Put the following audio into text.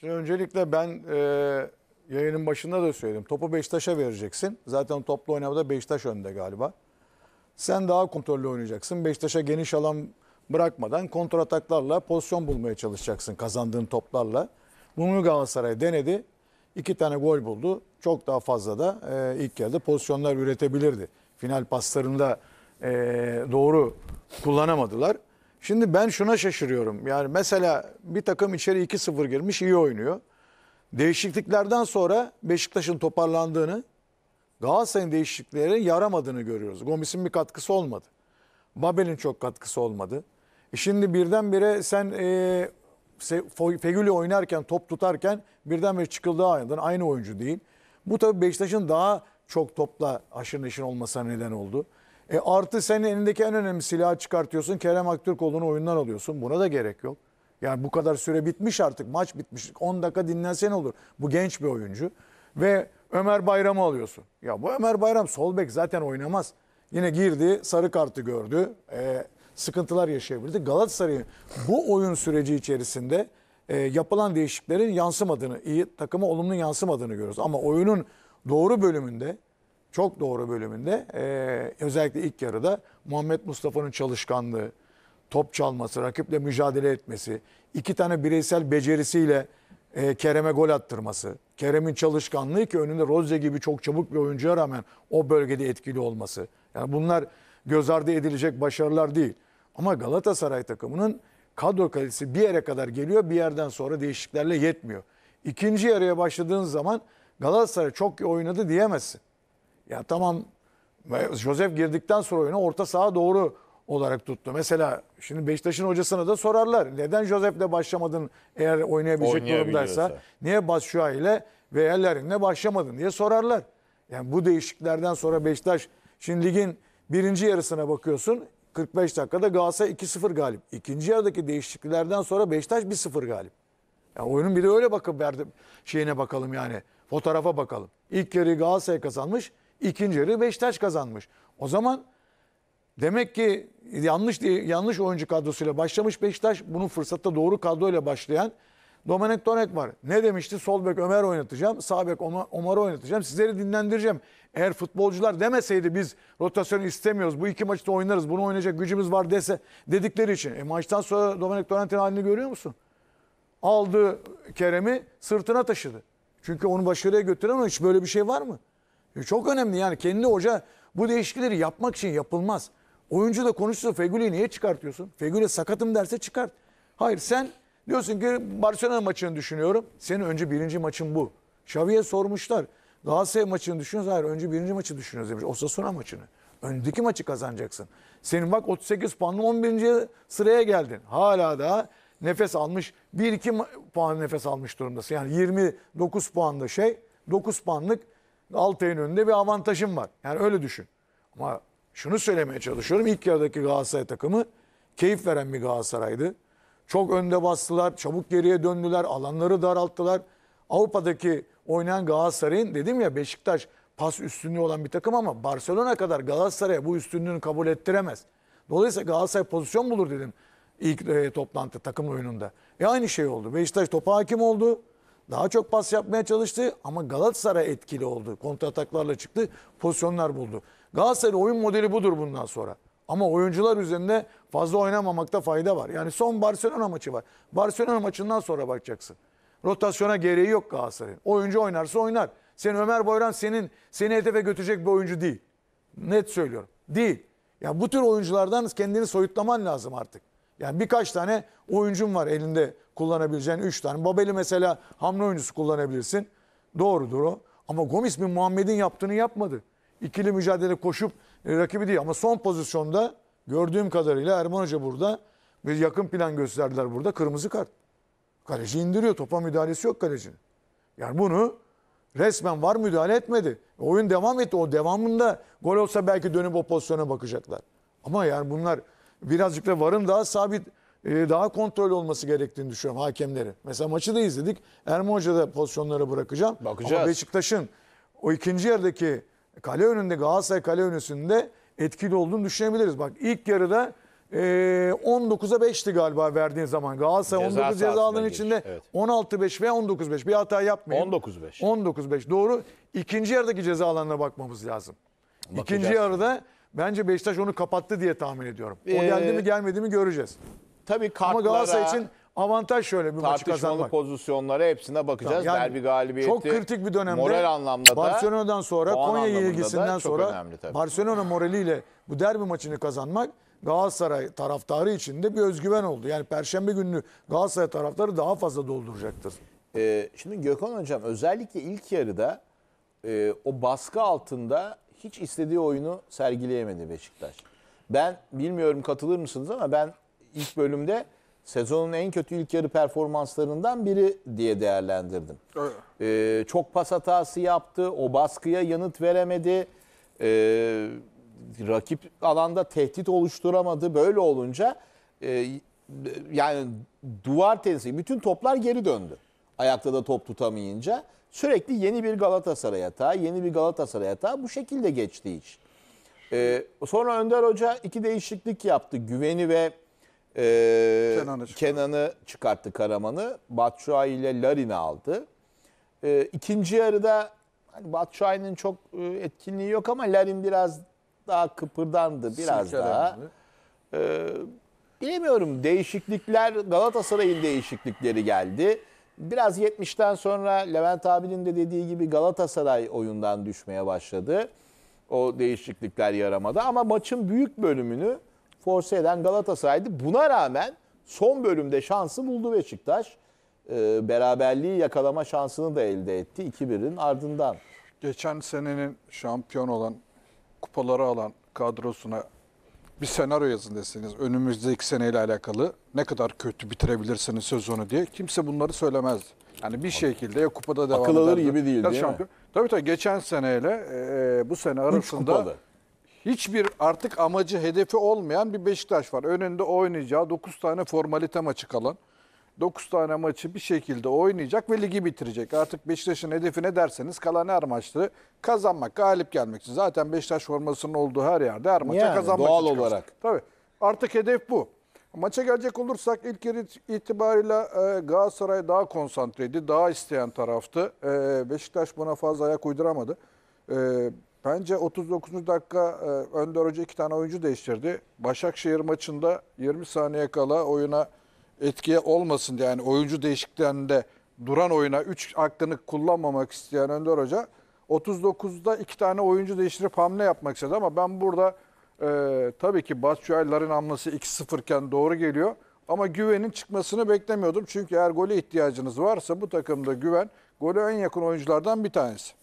Şimdi öncelikle ben e, yayının başında da söyledim. Topu Beşiktaş'a vereceksin. Zaten toplu oynamada Beşiktaş önde galiba. Sen daha kontrollü oynayacaksın. Beşiktaş'a geniş alan bırakmadan kontrataklarla pozisyon bulmaya çalışacaksın kazandığın toplarla. Bunu Galatasaray denedi. İki tane gol buldu. Çok daha fazla da e, ilk yarıda pozisyonlar üretebilirdi. Final paslarında e, doğru kullanamadılar. Şimdi ben şuna şaşırıyorum. Yani mesela bir takım içeri 2-0 girmiş iyi oynuyor. Değişikliklerden sonra Beşiktaş'ın toparlandığını Galatasaray'ın değişikliklerinin yaramadığını görüyoruz. Gomis'in bir katkısı olmadı. Babel'in çok katkısı olmadı. E şimdi birdenbire sen e, Fegüli oynarken, top tutarken birdenbire çıkıldığı andan aynı oyuncu değil. Bu tabii Beşiktaş'ın daha çok topla aşırı neşir olmasına neden oldu. E artı senin elindeki en önemli silahı çıkartıyorsun. Kerem Aktürkoğlu'nu oyundan alıyorsun. Buna da gerek yok. Yani bu kadar süre bitmiş artık. Maç bitmiş. 10 dakika dinlensen olur. Bu genç bir oyuncu. Ve Ömer Bayram'ı alıyorsun. Ya bu Ömer Bayram sol bek zaten oynamaz. Yine girdi, sarı kartı gördü. E, sıkıntılar yaşayabildi. Galatasaray'ın bu oyun süreci içerisinde e, yapılan değişikliklerin yansımadığını, iyi takıma olumlu yansımadığını görüyoruz. Ama oyunun doğru bölümünde, çok doğru bölümünde e, özellikle ilk yarıda Muhammed Mustafa'nın çalışkanlığı, top çalması, rakiple mücadele etmesi, iki tane bireysel becerisiyle e, Kerem'e gol attırması, Kerem'in çalışkanlığı ki önünde Rozya gibi çok çabuk bir oyuncuya rağmen o bölgede etkili olması. Yani bunlar göz ardı edilecek başarılar değil. Ama Galatasaray takımının kadro kalitesi bir yere kadar geliyor, bir yerden sonra değişikliklerle yetmiyor. İkinci yarıya başladığın zaman Galatasaray çok iyi oynadı diyemezsin. Ya tamam Josef girdikten sonra oyuna orta saha doğru olarak tuttu. Mesela şimdi Beşiktaş'ın hocasına da sorarlar. Neden Josef'le başlamadın eğer oynayabilecek durumdaysa? Niye Batshuayi ile ve Ellerin'le başlamadın diye sorarlar. Yani bu değişikliklerden sonra Beşiktaş şimdi ligin birinci yarısına bakıyorsun. 45 dakikada Galatasaray 2-0 galip. İkinci yarıdaki değişikliklerden sonra Beşiktaş 1-0 galip. Ya oyunun bir de öyle bakıp verdi şeyine bakalım yani. Fotoğrafa bakalım. İlk yarıyı Galatasaray kazanmış, ikinci yarıyı Beşiktaş kazanmış. O zaman demek ki yanlış yanlış oyuncu kadrosuyla başlamış Beşiktaş. Bunun fırsatta doğru kadroyla başlayan Domenek Tonek var. Ne demişti? Sol bek Ömer oynatacağım, sağ bek Omar, oynatacağım. Sizleri dinlendireceğim. Eğer futbolcular demeseydi biz rotasyonu istemiyoruz. Bu iki maçta oynarız. Bunu oynayacak gücümüz var dese dedikleri için. E maçtan sonra Domenek Tonek'in halini görüyor musun? aldı Kerem'i sırtına taşıdı. Çünkü onu başarıya götüren hiç böyle bir şey var mı? E Çok önemli yani kendi hoca bu değişiklikleri yapmak için yapılmaz. Oyuncu da konuşsa Fegüli'yi niye çıkartıyorsun? Fegüli sakatım derse çıkart. Hayır sen diyorsun ki Barcelona maçını düşünüyorum. Senin önce birinci maçın bu. Xavi'ye sormuşlar. Galatasaray maçını düşünüyoruz. Hayır önce birinci maçı düşünüyoruz demiş. Osasuna maçını. Öndeki maçı kazanacaksın. Senin bak 38 puanla 11. sıraya geldin. Hala daha nefes almış. 1-2 ma- puan nefes almış durumdasın. Yani 29 puanlı şey 9 puanlık Altay'ın önünde bir avantajın var. Yani öyle düşün. Ama şunu söylemeye çalışıyorum. İlk yarıdaki Galatasaray takımı keyif veren bir Galatasaray'dı. Çok önde bastılar, çabuk geriye döndüler, alanları daralttılar. Avrupa'daki oynayan Galatasaray'ın dedim ya Beşiktaş pas üstünlüğü olan bir takım ama Barcelona kadar Galatasaray'a bu üstünlüğünü kabul ettiremez. Dolayısıyla Galatasaray pozisyon bulur dedim ilk e, toplantı takım oyununda. E aynı şey oldu. Beşiktaş topa hakim oldu. Daha çok pas yapmaya çalıştı ama Galatasaray etkili oldu. Kontrataklarla çıktı, pozisyonlar buldu. Galatasaray oyun modeli budur bundan sonra. Ama oyuncular üzerinde fazla oynamamakta fayda var. Yani son Barcelona maçı var. Barcelona maçından sonra bakacaksın. Rotasyona gereği yok Galatasaray'ın. Oyuncu oynarsa oynar. Senin Ömer Boyran senin seni hedefe götürecek bir oyuncu değil. Net söylüyorum. Değil. Ya bu tür oyunculardan kendini soyutlaman lazım artık. Yani birkaç tane oyuncun var elinde kullanabileceğin 3 tane. Babel'i mesela hamle oyuncusu kullanabilirsin. Doğrudur o. Ama Gomis bin Muhammed'in yaptığını yapmadı. İkili mücadele koşup e, rakibi değil. Ama son pozisyonda gördüğüm kadarıyla Erman Hoca burada bir yakın plan gösterdiler burada. Kırmızı kart. Kaleci indiriyor. Topa müdahalesi yok kalecinin. Yani bunu resmen var müdahale etmedi. Oyun devam etti. O devamında gol olsa belki dönüp o pozisyona bakacaklar. Ama yani bunlar birazcık da varın daha sabit, e, daha kontrol olması gerektiğini düşünüyorum hakemlerin. Mesela maçı da izledik. Erman Hoca da pozisyonları bırakacağım. Bakacağız. Ama Beşiktaş'ın o ikinci yarıdaki kale önünde Galatasaray kale önüsünde etkili olduğunu düşünebiliriz. Bak ilk yarıda e, 19'a 5'ti galiba verdiğin zaman. Galatasaray Ceza 19 ceza sahasına alanı giriş, içinde evet. 16-5 ve 19-5 bir hata yapmayın. 19-5. 19-5 doğru. İkinci yarıdaki ceza alanına bakmamız lazım. Bakacağız İkinci yarıda bence Beşiktaş onu kapattı diye tahmin ediyorum. O Ee, geldi mi gelmedi mi göreceğiz. Tabii Ama kartlara, Galatasaray için avantaj şöyle bir maçı kazanmak. pozisyonlara hepsine bakacağız. Yani Derbi galibiyeti Çok kritik bir dönemde. moral anlamda da Barcelona'dan sonra Konya çok sonra. Barcelona moraliyle bu derbi maçını kazanmak Galatasaray taraftarı için de bir özgüven oldu. Yani perşembe gününü Galatasaray taraftarı daha fazla dolduracaktır. Ee, şimdi Gökhan Hocam özellikle ilk yarıda e, o baskı altında hiç istediği oyunu sergileyemedi Beşiktaş. Ben bilmiyorum katılır mısınız ama ben ilk bölümde sezonun en kötü ilk yarı performanslarından biri diye değerlendirdim. Ee, çok pas hatası yaptı, o baskıya yanıt veremedi. Ee, rakip alanda tehdit oluşturamadı. Böyle olunca e, yani duvar tenisi bütün toplar geri döndü. Ayakta da top tutamayınca sürekli yeni bir Galatasaray hata, yeni bir Galatasaray hata bu şekilde geçti iş. Ee, sonra Önder Hoca iki değişiklik yaptı. Güveni ve e, Kenan'ı çıkarttı. Kenan'ı çıkarttı Karaman'ı. Batshuayi ile Larin'i aldı. Ee, ikinci yarıda hani Batshuayi'nin çok e, etkinliği yok ama Larin biraz daha kıpırdandı. Biraz Silkelendi. daha. Ee, bilemiyorum değişiklikler Galatasaray'ın değişiklikleri geldi. Biraz 70'ten sonra Levent abinin de dediği gibi Galatasaray oyundan düşmeye başladı. O değişiklikler yaramadı ama maçın büyük bölümünü force eden Galatasaray'dı. Buna rağmen son bölümde şansı buldu Beşiktaş. Ee, beraberliği yakalama şansını da elde etti 2-1'in ardından. Geçen senenin şampiyon olan, kupaları alan kadrosuna bir senaryo yazın deseniz önümüzdeki seneyle alakalı ne kadar kötü bitirebilirsiniz sezonu diye kimse bunları söylemezdi. Yani bir şekilde ya kupada devam Akıl alır ederdi, gibi değil, ya değil mi? şampiyon. Tabii tabii geçen seneyle e, bu sene arasında hiçbir artık amacı, hedefi olmayan bir Beşiktaş var. Önünde oynayacağı 9 tane formalite maçı kalan. 9 tane maçı bir şekilde oynayacak ve ligi bitirecek. Artık Beşiktaş'ın hedefi ne derseniz kalan her maçta kazanmak, galip gelmek için. Zaten Beşiktaş formasının olduğu her yerde her maça Yani kazanmak doğal için çıkarsın. olarak. Tabii. Artık hedef bu. Maça gelecek olursak ilk yarı itibariyle e, Galatasaray daha konsantreydi, daha isteyen taraftı. E, Beşiktaş buna fazla ayak uyduramadı. E, bence 39. dakika e, Önder Hoca iki tane oyuncu değiştirdi. Başakşehir maçında 20 saniye kala oyuna etkiye olmasın diye yani oyuncu değişikliklerinde duran oyuna 3 hakkını kullanmamak isteyen Önder Hoca 39'da iki tane oyuncu değiştirip hamle yapmak istedi ama ben burada e, tabii ki Batshuayi'lerin hamlesi 2-0 iken doğru geliyor. Ama güvenin çıkmasını beklemiyordum. Çünkü eğer gole ihtiyacınız varsa bu takımda güven gole en yakın oyunculardan bir tanesi.